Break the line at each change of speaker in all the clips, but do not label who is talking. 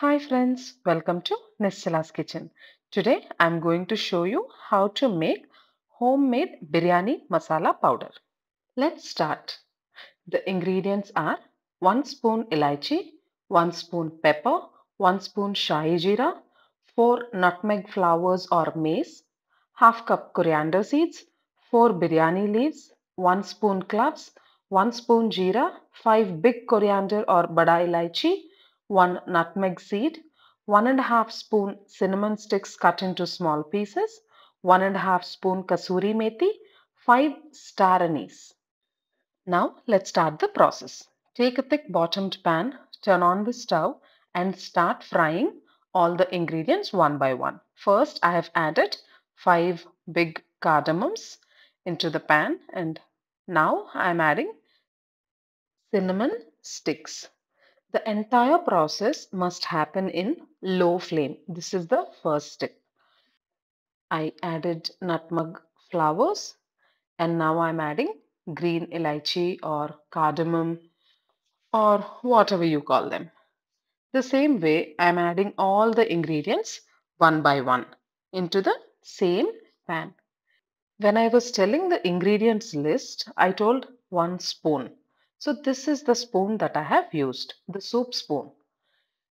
Hi friends, welcome to Nischala's Kitchen. Today I'm going to show you how to make homemade biryani masala powder. Let's start. The ingredients are 1 spoon elaichi, 1 spoon pepper, 1 spoon shahi jeera, 4 nutmeg flowers or mace, half cup coriander seeds, 4 biryani leaves, 1 spoon cloves, 1 spoon jeera, 5 big coriander or bada elaichi, 1 nutmeg seed, 1 and a half spoon cinnamon sticks cut into small pieces, 1 and a half spoon kasuri methi, 5 star anise. Now let's start the process. Take a thick bottomed pan, turn on the stove and start frying all the ingredients one by one. First I have added 5 big cardamoms into the pan and now I am adding cinnamon sticks. The entire process must happen in low flame. This is the first step. I added nutmeg flowers and now I'm adding green elaichi or cardamom or whatever you call them. The same way I'm adding all the ingredients one by one into the same pan. When I was telling the ingredients list, I told one spoon. So this is the spoon that I have used, the soup spoon.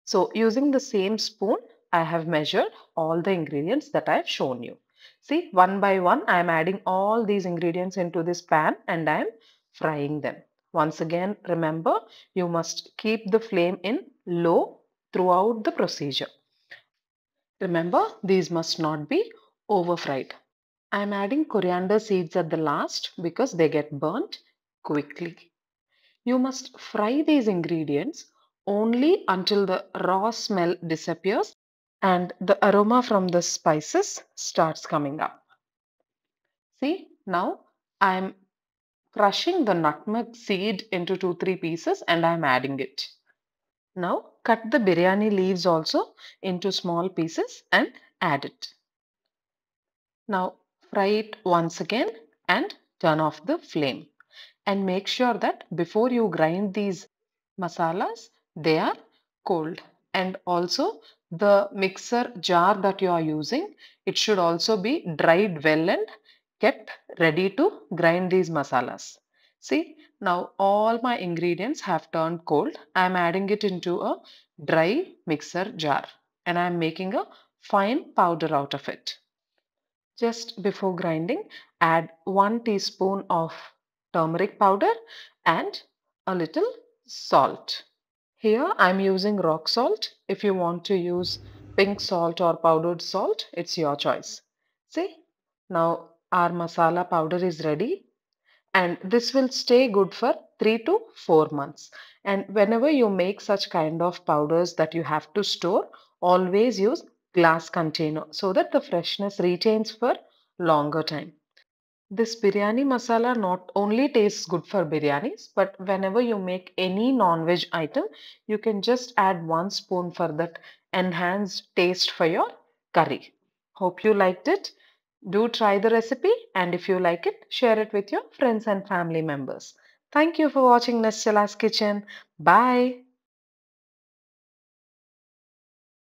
So using the same spoon, I have measured all the ingredients that I have shown you. See, one by one, I am adding all these ingredients into this pan and I am frying them. Once again, remember, you must keep the flame in low throughout the procedure. Remember, these must not be over fried. I am adding coriander seeds at the last because they get burnt quickly. You must fry these ingredients only until the raw smell disappears and the aroma from the spices starts coming up. See, now I am crushing the nutmeg seed into 2-3 pieces and I am adding it. Now cut the biryani leaves also into small pieces and add it. Now fry it once again and turn off the flame and make sure that before you grind these masalas they are cold. And also the mixer jar that you are using it should also be dried well and kept ready to grind these masalas. See now all my ingredients have turned cold. I am adding it into a dry mixer jar and i am making a fine powder out of it. Just before grinding, add 1 teaspoon of turmeric powder and a little salt. Here I'm using rock salt. If you want to use pink salt or powdered salt, it's your choice. See, now our masala powder is ready and this will stay good for 3 to 4 months. And whenever you make such kind of powders that you have to store, always use glass container so that the freshness retains for longer time. This biryani masala not only tastes good for biryanis, but whenever you make any non-veg item, you can just add one spoon for that enhanced taste for your curry. Hope you liked it. Do try the recipe and if you like it, share it with your friends and family members. Thank you for watching Nischala's Kitchen. Bye.